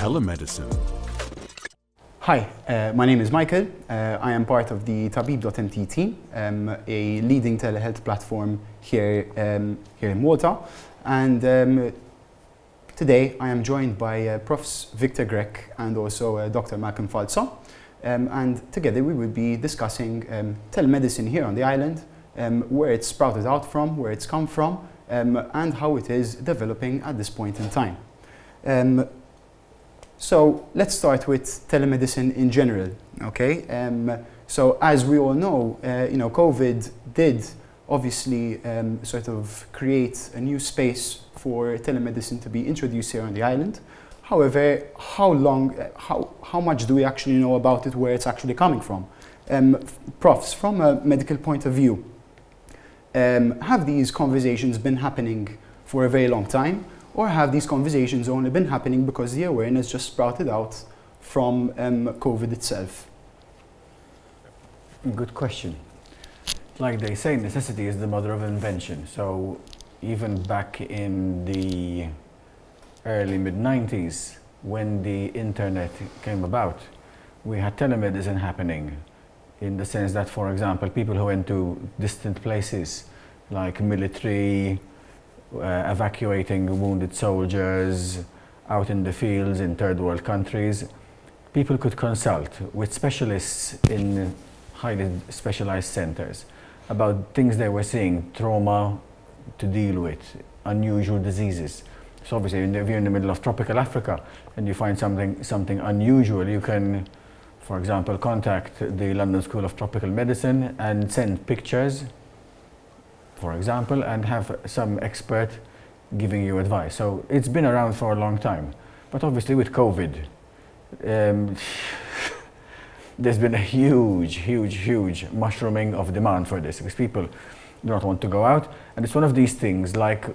telemedicine. Hi, uh, my name is Michael. Uh, I am part of the Tabib.mt team, um, a leading telehealth platform here, um, here in Malta. And um, today I am joined by uh, Profs Victor Grech and also uh, Dr. Malcolm Falzon. Um, and together we will be discussing um, telemedicine here on the island, um, where it's sprouted out from, where it's come from, and how it is developing at this point in time. Um, so let's start with telemedicine in general, okay? Um, so as we all know, uh, you know, COVID did obviously um, sort of create a new space for telemedicine to be introduced here on the island. However, how long, uh, how, how much do we actually know about it, where it's actually coming from? Um, profs, from a medical point of view, um, have these conversations been happening for a very long time? Or have these conversations only been happening because the awareness just sprouted out from um, COVID itself? Good question. Like they say, necessity is the mother of invention. So even back in the early mid 90s, when the internet came about, we had telemedicine happening in the sense that, for example, people who went to distant places like military, Uh, evacuating wounded soldiers out in the fields in third world countries, people could consult with specialists in highly specialized centers about things they were seeing, trauma to deal with, unusual diseases. So obviously, if you're in the middle of tropical Africa and you find something, something unusual, you can, for example, contact the London School of Tropical Medicine and send pictures for example, and have some expert giving you advice. So it's been around for a long time. But obviously with COVID, um, there's been a huge, huge, huge mushrooming of demand for this because people do not want to go out. And it's one of these things like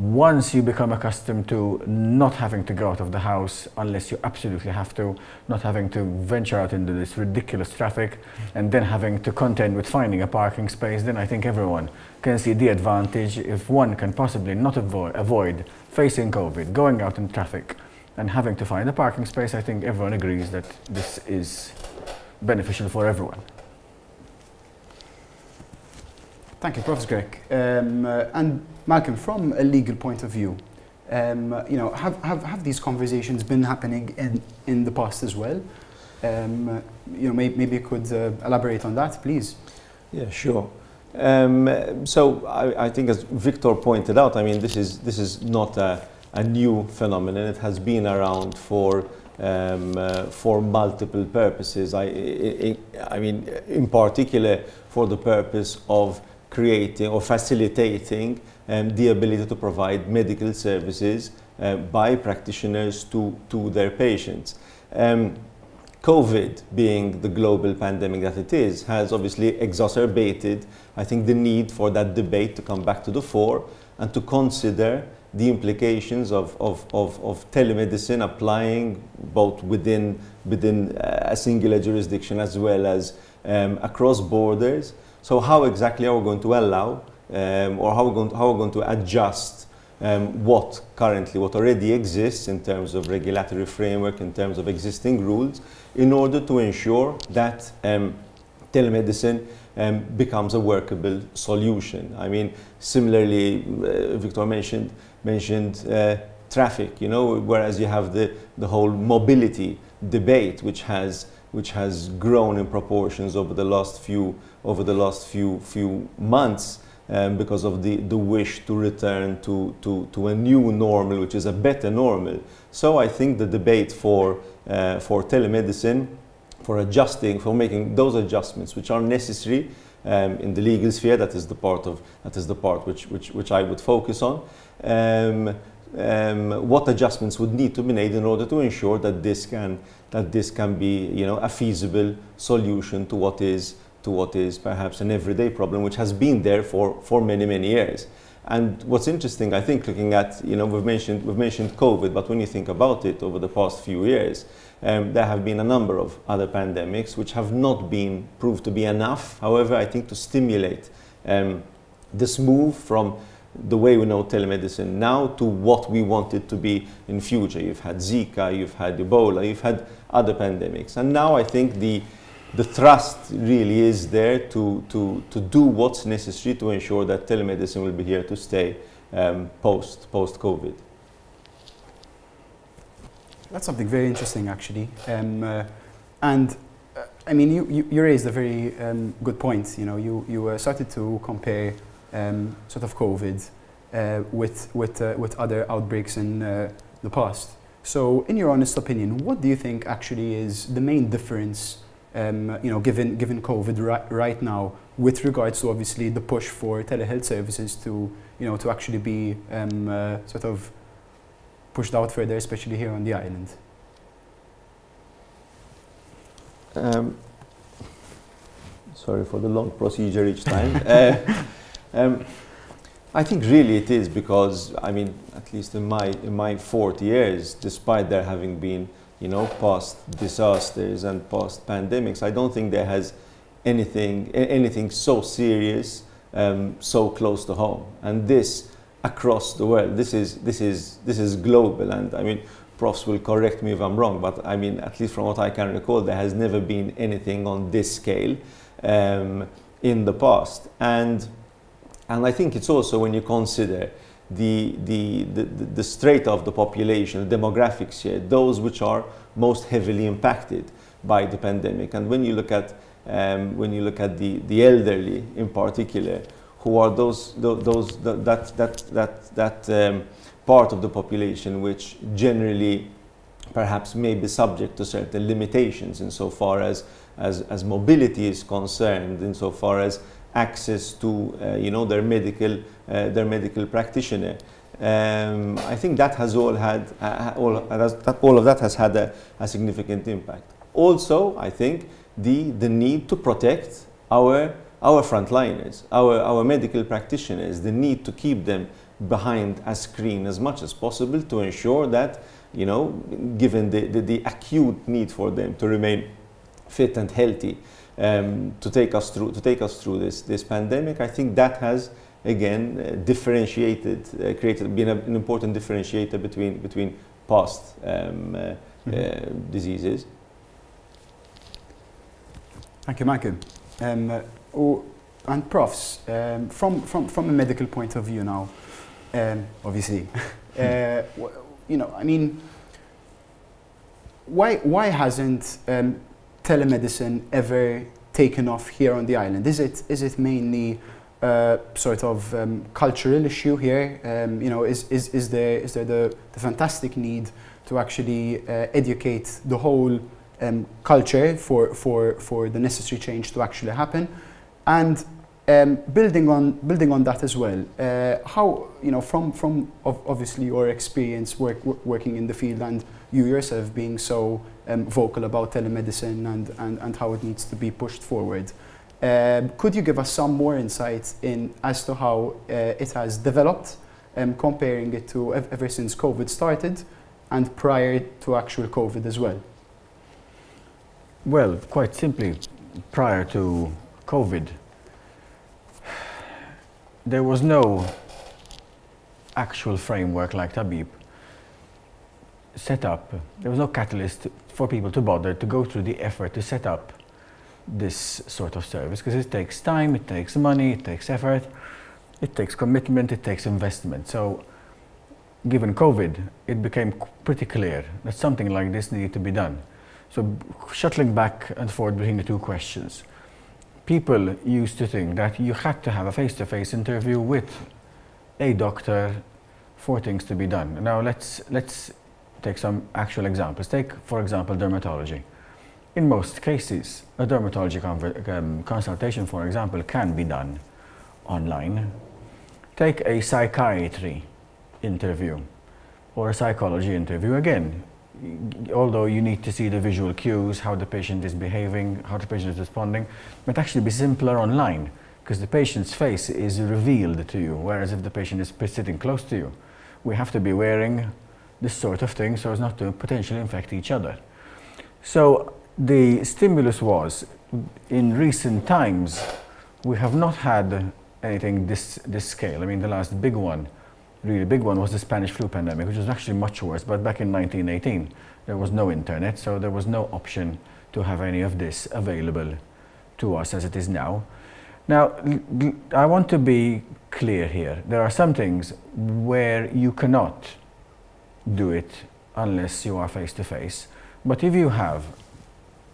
once you become accustomed to not having to go out of the house unless you absolutely have to, not having to venture out into this ridiculous traffic, and then having to contend with finding a parking space, then I think everyone can see the advantage if one can possibly not avoid, avoid facing COVID, going out in traffic, and having to find a parking space. I think everyone agrees that this is beneficial for everyone. Thank you, Professor Grech. Um, uh, and Malcolm, from a legal point of view, um, you know, have, have, have these conversations been happening in, in the past as well? Um, you know, may, maybe you could uh, elaborate on that, please. Yeah, sure. Um, so I, I, think as Victor pointed out, I mean, this is, this is not a, a new phenomenon. It has been around for, um, uh, for multiple purposes. I, I, I mean, in particular for the purpose of creating or facilitating um, the ability to provide medical services uh, by practitioners to, to their patients. Um, COVID, being the global pandemic that it is, has obviously exacerbated, I think, the need for that debate to come back to the fore and to consider the implications of, of, of, of telemedicine applying both within, within a singular jurisdiction as well as um, across borders. So how exactly are we going to allow um, or how are, we going to, how we going to adjust um, what currently, what already exists in terms of regulatory framework, in terms of existing rules, in order to ensure that um, telemedicine um, becomes a workable solution. I mean, similarly, uh, Victor mentioned, mentioned uh, traffic, you know, whereas you have the, the whole mobility debate, which has, which has grown in proportions over the last few over the last few, few months um, because of the, the wish to return to, to, to a new normal, which is a better normal. So I think the debate for, uh, for telemedicine, for adjusting, for making those adjustments which are necessary um, in the legal sphere, that is the part of that is the part which which, which I would focus on. Um, um, what adjustments would need to be made in order to ensure that this can that this can be you know a feasible solution to what is to what is perhaps an everyday problem, which has been there for, for many, many years. And what's interesting, I think, looking at, you know, we've mentioned, we've mentioned COVID, but when you think about it over the past few years, um, there have been a number of other pandemics which have not been proved to be enough, however, I think, to stimulate um, this move from, the way we know telemedicine now to what we want it to be in future. You've had Zika, you've had Ebola, you've had other pandemics. And now I think the, the trust really is there to, to, to do what's necessary to ensure that telemedicine will be here to stay um, post, post-COVID. That's something very interesting, actually. Um, uh, and uh, I mean, you, you, you, raised a very um, good point. You know, you, you uh, started to compare um, sort of COVID uh, with, with, uh, with other outbreaks in uh, the past. So, in your honest opinion, what do you think actually is the main difference, um, you know, given, given COVID ri right now, with regards to obviously the push for telehealth services to, you know, to actually be um, uh, sort of pushed out further, especially here on the island? Um, sorry for the long procedure each time. uh, um, I think really it is because I mean, at least in my in my 40 years, despite there having been you know past disasters and past pandemics, I don't think there has anything anything so serious um, so close to home. And this across the world, this is this is this is global. And I mean, profs will correct me if I'm wrong, but I mean, at least from what I can recall, there has never been anything on this scale um, in the past. And and I think it's also when you consider the, the, the, the straight of the population, the demographics here, those which are most heavily impacted by the pandemic. And when you look at, um, when you look at the, the elderly in particular, who are those, those, that, that, that, that um, part of the population which generally perhaps may be subject to certain limitations insofar as, as, as mobility is concerned, insofar as access to uh, you know their medical uh, their medical practitioner. Um, I think that has all had uh, all, that, all of that has had a, a, significant impact. Also, I think the the need to protect our our frontliners, our our medical practitioners, the need to keep them behind a screen as much as possible to ensure that you know given the, the, the acute need for them to remain fit and healthy um, to take us through to take us through this this pandemic. I think that has again uh, differentiated, uh, created, been a, an important differentiator between between past um, uh, mm -hmm. diseases. Thank you, Michael. Um, oh, and profs, um, from, from, from a medical point of view now, um, obviously, uh, you know, I mean, why, why hasn't um, telemedicine ever taken off here on the island? Is it, is it mainly uh, sort of um, cultural issue here? Um, you know, is, is, is there, is there the, the fantastic need to actually uh, educate the whole um, culture for, for, for the necessary change to actually happen? And um, building on building on that as well, uh, how you know from from obviously your experience work, working in the field and you yourself being so um, vocal about telemedicine and, and, and how it needs to be pushed forward. Um, could you give us some more insights in as to how uh, it has developed, um, comparing it to ev ever since COVID started and prior to actual COVID as well? Well, quite simply, prior to COVID, there was no actual framework like Tabib set up. There was no catalyst for people to bother to go through the effort to set up this sort of service because it takes time, it takes money, it takes effort, it takes commitment, it takes investment. So given COVID, it became pretty clear that something like this needed to be done. So shuttling back and forth between the two questions, people used to think that you had to have a face-to-face interview with a doctor for things to be done. Now let's, let's take some actual examples. Take, for example, dermatology. In most cases, a dermatology um, consultation, for example, can be done online. Take a psychiatry interview or a psychology interview. Again, although you need to see the visual cues, how the patient is behaving, how the patient is responding, it might actually be simpler online because the patient's face is revealed to you, whereas if the patient is sitting close to you, we have to be wearing this sort of thing so as not to potentially infect each other. So the stimulus was, in recent times, we have not had anything this, this scale. I mean, the last big one, really big one, was the Spanish flu pandemic, which was actually much worse. But back in 1918, there was no internet, so there was no option to have any of this available to us as it is now. Now, I want to be clear here. There are some things where you cannot do it unless you are face to face. But if you have,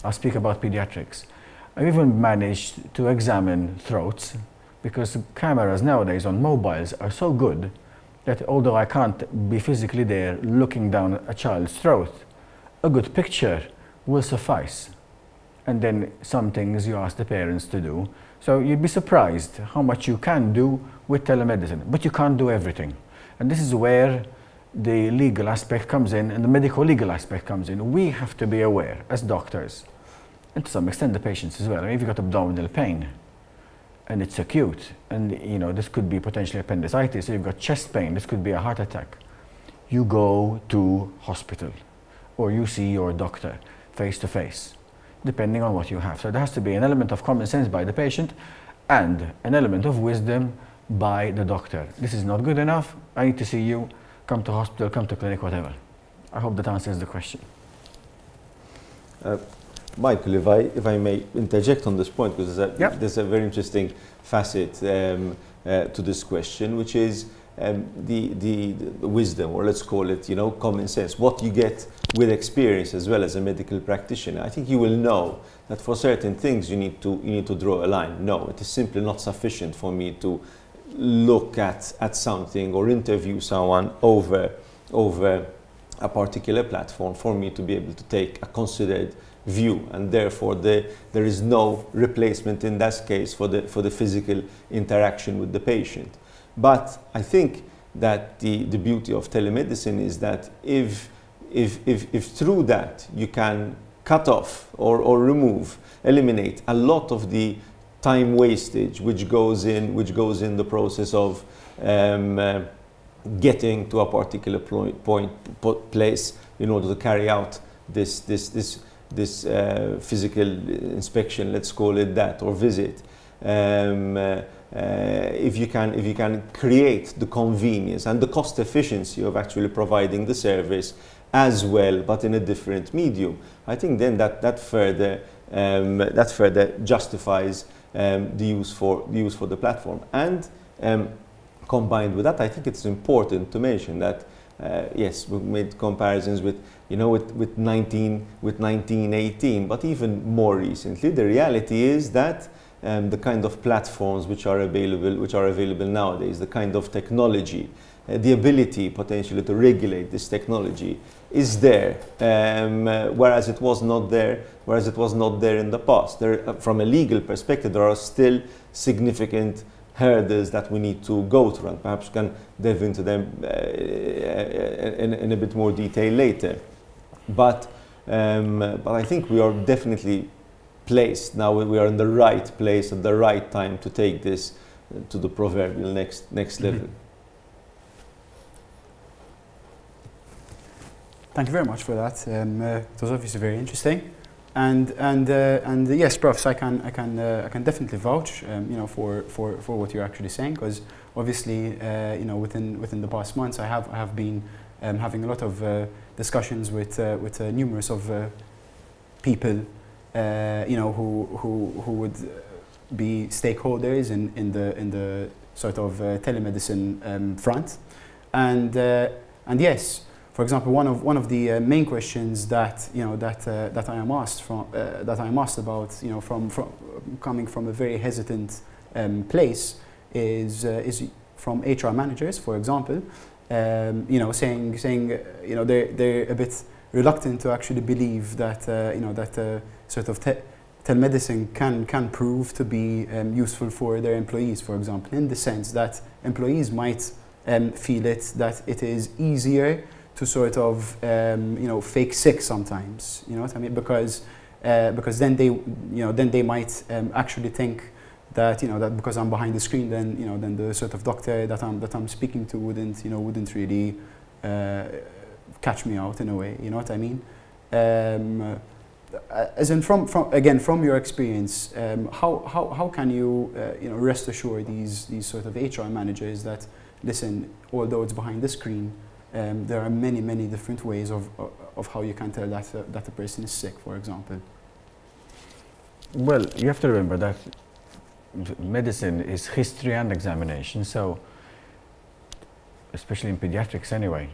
I'll speak about pediatrics, I've even managed to examine throats because cameras nowadays on mobiles are so good that although I can't be physically there looking down a child's throat, a good picture will suffice. And then some things you ask the parents to do. So you'd be surprised how much you can do with telemedicine, but you can't do everything. And this is where the legal aspect comes in and the medical legal aspect comes in. We have to be aware as doctors, and to some extent the patients as well. I mean, if you've got abdominal pain and it's acute, and you know this could be potentially appendicitis, if you've got chest pain, this could be a heart attack, you go to hospital or you see your doctor face to face, depending on what you have. So there has to be an element of common sense by the patient and an element of wisdom by the doctor. This is not good enough. I need to see you come to hospital, come to clinic, whatever. I hope that answers the question. Uh, Michael, if I, if I may interject on this point, because there's a, yep. there's a very interesting facet um, uh, to this question, which is um, the, the, the, wisdom, or let's call it, you know, common sense, what you get with experience as well as a medical practitioner. I think you will know that for certain things you need to, you need to draw a line. No, it is simply not sufficient for me to look at, at something or interview someone over, over a particular platform for me to be able to take a considered view and therefore the, there is no replacement in that case for the, for the physical interaction with the patient. But I think that the, the beauty of telemedicine is that if, if, if, if through that you can cut off or, or remove, eliminate a lot of the time wastage which goes in which goes in the process of um, uh, getting to a particular point, place in order to carry out this this this this uh, physical inspection let's call it that or visit. Um, uh, uh, if you can if you can create the convenience and the cost efficiency of actually providing the service as well but in a different medium i think then that that further um, that further justifies um, the, use for, the use for the platform. And um, combined with that, I think it's important to mention that uh, yes, we made comparisons with you know with, with 19 with 1918, but even more recently, the reality is that um, the kind of platforms which are available which are available nowadays, the kind of technology, uh, the ability potentially to regulate this technology is there, um, uh, whereas it was not there, whereas it was not there in the past. There, uh, from a legal perspective, there are still significant hurdles that we need to go through, and perhaps can delve into them uh, in, in, a bit more detail later. But, um, but I think we are definitely placed now. We are in the right place at the right time to take this to the proverbial next next level. Mm -hmm. Thank you very much for that. Um, uh, it was obviously very interesting, and and uh, and uh, yes, profs, I can I can uh, I can definitely vouch, um, you know, for, for, for what you're actually saying, because obviously, uh, you know, within within the past months, I have I have been um, having a lot of uh, discussions with with numerous of people, you know, who who who would be stakeholders in in the in the sort of telemedicine um, front, and and yes for example, one of one of the uh, main questions that you know that uh, that I am asked from uh, that I am asked about, you know, from, from coming from a very hesitant um, place, is uh, is from HR managers, for example, um, you know, saying saying you know they're they're a bit reluctant to actually believe that uh, you know that sort of te telemedicine can can prove to be um, useful for their employees, for example, in the sense that employees might um, feel it that it is easier to sort of um, you know fake sick sometimes. You know what I mean? Because uh, because then they you know then they might um, actually think that you know that because I'm behind the screen, then you know then the sort of doctor that I'm that I'm speaking to wouldn't you know wouldn't really uh, catch me out in a way. You know what I mean? Um, uh, as in from, from again from your experience, um, how, how, how can you uh, you know rest assured these these sort of HR managers that listen, although it's behind the screen, um, there are many many different ways of of how you can tell that that a person is sick, for example. Well, you have to remember that medicine is history and examination, so especially in pediatrics anyway,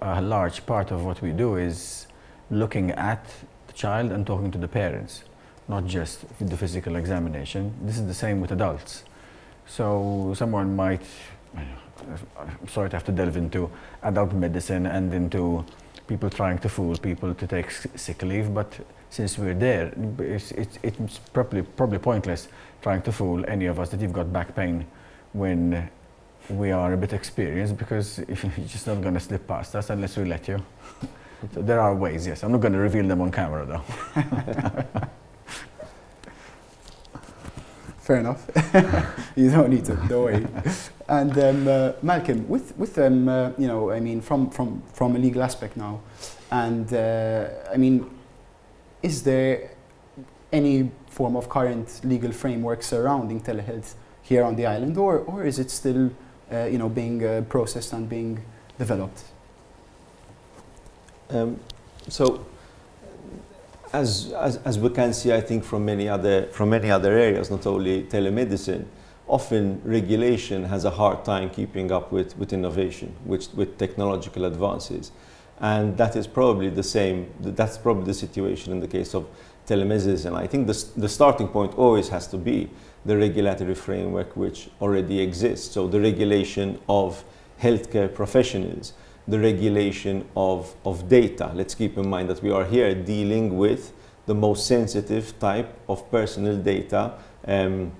a large part of what we do is looking at the child and talking to the parents, not just the physical examination. This is the same with adults. So someone might, I'm sorry to have to delve into adult medicine and into people trying to fool people to take sick leave, but since we're there, it's, it's, it's probably, probably pointless trying to fool any of us that you've got back pain when we are a bit experienced because you're just not going to slip past us unless we let you. so there are ways, yes. I'm not going to reveal them on camera though. Fair enough. you don't need to, don't worry. And um, uh, Malcolm, with, with um, uh, you know, I mean, from, from, from a legal aspect now, and uh, I mean, is there any form of current legal framework surrounding telehealth here on the island, or, or is it still uh, you know, being processed and being developed? Um, so, as, as, as we can see, I think from many other from many other areas, not only telemedicine, often regulation has a hard time keeping up with, with innovation, with, with technological advances. And that is probably the same, that's probably the situation in the case of telemedicine. I think the, the starting point always has to be the regulatory framework which already exists. So the regulation of healthcare professionals, the regulation of, of data. Let's keep in mind that we are here dealing with the most sensitive type of personal data um,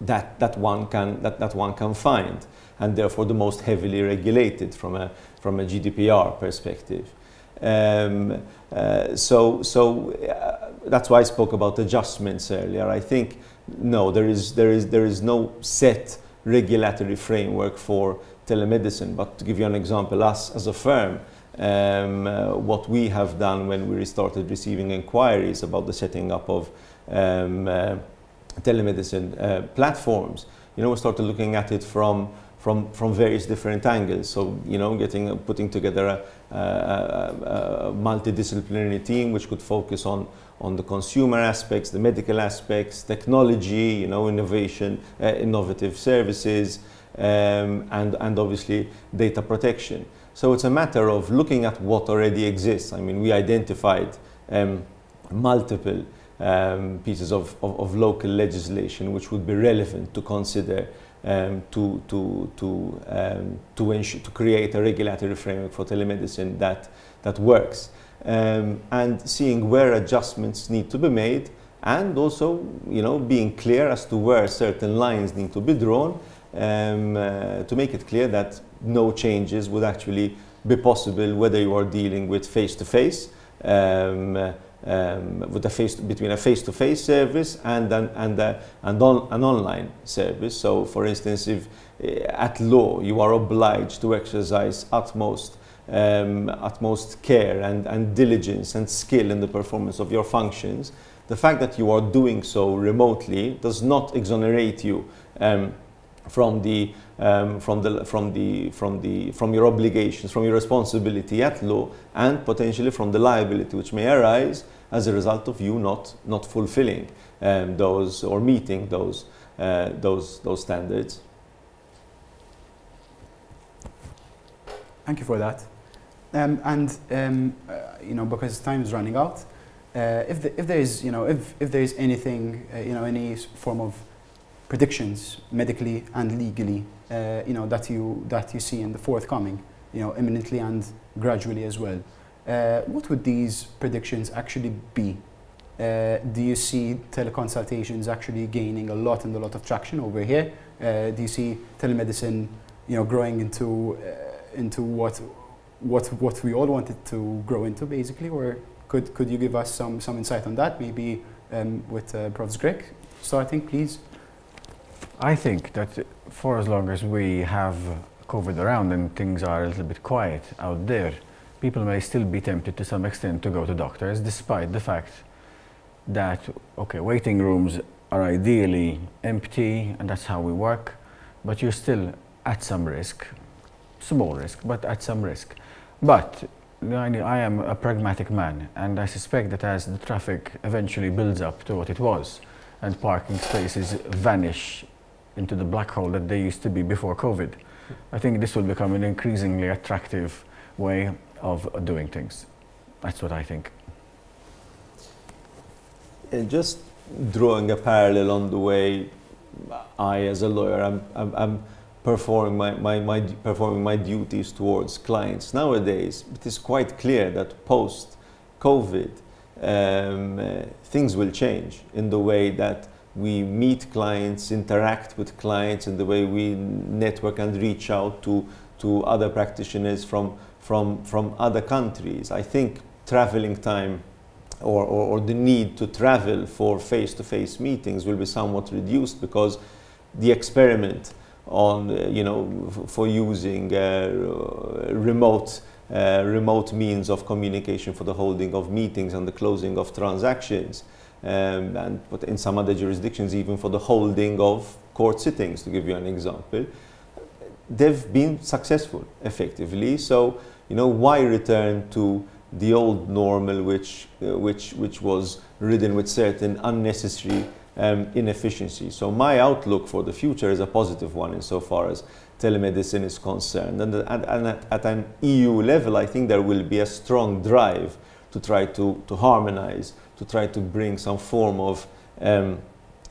that, that, one can, that, that one can find, and therefore the most heavily regulated from a, from a GDPR perspective. Um, uh, so so uh, that's why I spoke about adjustments earlier. I think no, there is, there is, there is no set regulatory framework for telemedicine. But to give you an example, us as a firm, um, uh, what we have done when we started receiving inquiries about the setting up of um, uh, telemedicine uh, platforms, you know, we started looking at it from from from various different angles. So you know, getting putting together a, a, a, a multidisciplinary team which could focus on on the consumer aspects, the medical aspects, technology, you know, innovation, uh, innovative services, um, and, and obviously data protection. So it's a matter of looking at what already exists. I mean, we identified um, multiple um, pieces of, of, of, local legislation which would be relevant to consider um, to, to, to, um, to, ensure, to create a regulatory framework for telemedicine that, that works. Um, and seeing where adjustments need to be made and also you know being clear as to where certain lines need to be drawn um, uh, to make it clear that no changes would actually be possible whether you are dealing with face-to-face um, um, with a face between a face-to-face service and an, and, a, and on, an online service. So, for instance, if uh, at law you are obliged to exercise utmost um, utmost care and, and diligence and skill in the performance of your functions, the fact that you are doing so remotely does not exonerate you um, from the um, from the from the from the from your obligations, from your responsibility at law, and potentially from the liability which may arise as a result of you not not fulfilling um, those or meeting those uh, those those standards. Thank you for that. Um, and um, uh, you know, because time is running out, uh, if, the, if there is, you know, if, if there is anything, uh, you know, any form of predictions medically and legally, uh, you know, that you that you see in the forthcoming, you know, imminently and gradually as well, uh, what would these predictions actually be? Uh, do you see teleconsultations actually gaining a lot and a lot of traction over here? do you see telemedicine, you know, growing into into what what what we all wanted to grow into, basically. Or could could you give us some some insight on that? Maybe um, with uh, Prof. Grech starting, please. I think that for as long as we have COVID around and things are a little bit quiet out there, people may still be tempted to some extent to go to doctors, despite the fact that, okay, waiting rooms are ideally empty and that's how we work, but you're still at some risk, small risk, but at some risk. But I am a pragmatic man and I suspect that as the traffic eventually builds up to what it was and parking spaces vanish into the black hole that they used to be before COVID, I think this will become an increasingly attractive way of doing things. That's what I think. And just drawing a parallel on the way I, as a lawyer, I'm, I'm, I'm performing my, my, my, performing my duties towards clients. Nowadays, it is quite clear that post COVID, um, uh, things will change in the way that we meet clients, interact with clients, in the way we network and reach out to, to other practitioners from, from, from other countries. I think traveling time or, or, or the need to travel for face-to-face -face meetings will be somewhat reduced because the experiment on, uh, you know, for using uh, remote uh, remote means of communication for the holding of meetings and the closing of transactions. Um, and but in some other jurisdictions, even for the holding of court sittings, to give you an example, they've been successful effectively. So, you know, why return to the old normal, which, uh, which, which was ridden with certain unnecessary um, inefficiency. So my outlook for the future is a positive one insofar as telemedicine is concerned. And, and, and at, at, an EU level, I think there will be a strong drive to try to, to harmonize, to try to bring some form of um,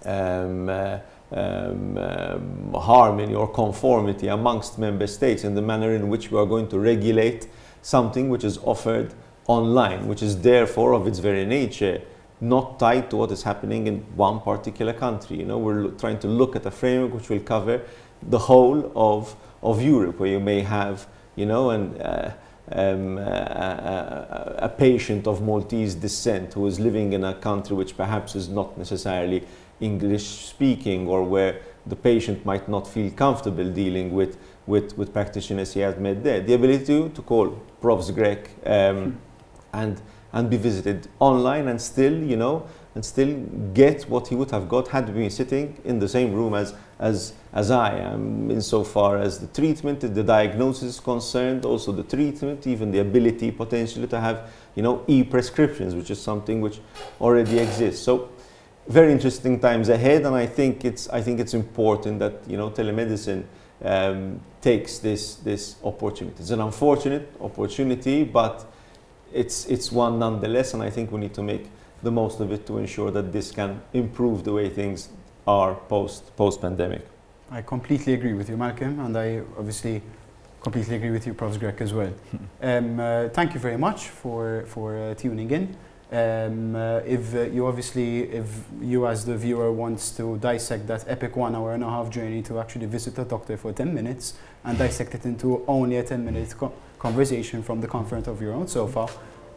um, uh, um, um, harmony or conformity amongst member states in the manner in which we are going to regulate something which is offered online, which is therefore of its very nature not tied to what is happening in one particular country. You know, we're trying to look at a framework which will cover the whole of, of Europe, where you may have, you know, an, uh, um, a, a, a, patient of Maltese descent who is living in a country which perhaps is not necessarily English speaking or where the patient might not feel comfortable dealing with, with, with practitioners he has met there. The ability to, to call Profs Grech um, and and be visited online and still, you know, and still get what he would have got had he been sitting in the same room as, as, as I am, insofar as the treatment, the diagnosis is concerned, also the treatment, even the ability potentially to have, you know, e-prescriptions, which is something which already exists. So very interesting times ahead, and I think it's, I think it's important that, you know, telemedicine um, takes this, this opportunity. It's an unfortunate opportunity, but it's, it's one nonetheless, and I think we need to make the most of it to ensure that this can improve the way things are post post pandemic. I completely agree with you, Malcolm, and I obviously completely agree with you, Prof. Grech, as well. um, uh, thank you very much for for uh, tuning in. Um, uh, if uh, you obviously, if you as the viewer wants to dissect that epic one hour and a half journey to actually visit a doctor for 10 minutes and dissect it into only a 10 minute co conversation from the comfort of your own sofa,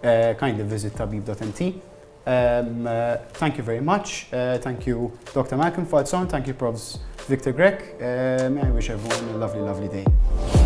uh, kindly visit tabib.mt. Um, uh, thank you very much. Uh, thank you, Dr. Malcolm Falzon. Thank you, Profs. Victor Grech. Um, I wish everyone a lovely, lovely day.